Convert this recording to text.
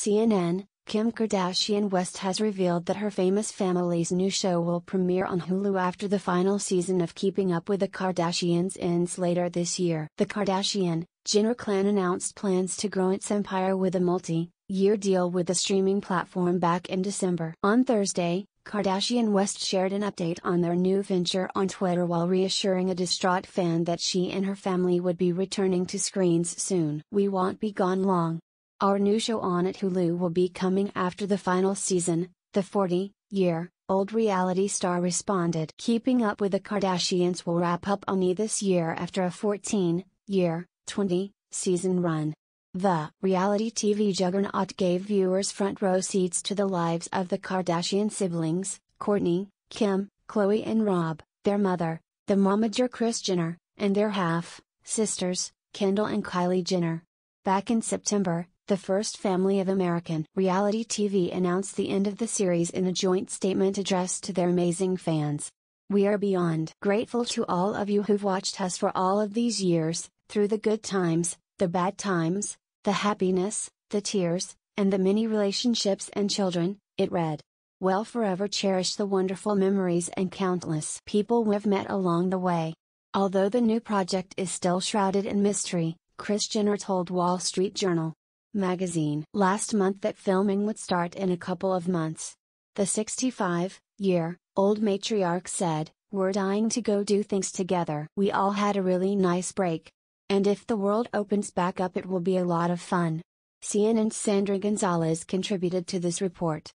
CNN, Kim Kardashian West has revealed that her famous family's new show will premiere on Hulu after the final season of Keeping Up with the Kardashians ends later this year. The Kardashian, Jenner clan announced plans to grow its empire with a multi year deal with the streaming platform back in December. On Thursday, Kardashian West shared an update on their new venture on Twitter while reassuring a distraught fan that she and her family would be returning to screens soon. We won't be gone long. Our new show on at Hulu will be coming after the final season, the 40 year old reality star responded. Keeping Up with the Kardashians will wrap up on this year after a 14 year, 20 season run. The reality TV juggernaut gave viewers front row seats to the lives of the Kardashian siblings, Kourtney, Kim, Khloe, and Rob, their mother, the momager Kris Jenner, and their half sisters, Kendall and Kylie Jenner. Back in September, the first family of American reality TV announced the end of the series in a joint statement addressed to their amazing fans. We are beyond grateful to all of you who've watched us for all of these years, through the good times, the bad times, the happiness, the tears, and the many relationships and children, it read. We'll forever cherish the wonderful memories and countless people we've met along the way. Although the new project is still shrouded in mystery, Kris Jenner told Wall Street Journal magazine last month that filming would start in a couple of months. The 65 year old matriarch said, We're dying to go do things together. We all had a really nice break. And if the world opens back up, it will be a lot of fun. CNN's Sandra Gonzalez contributed to this report.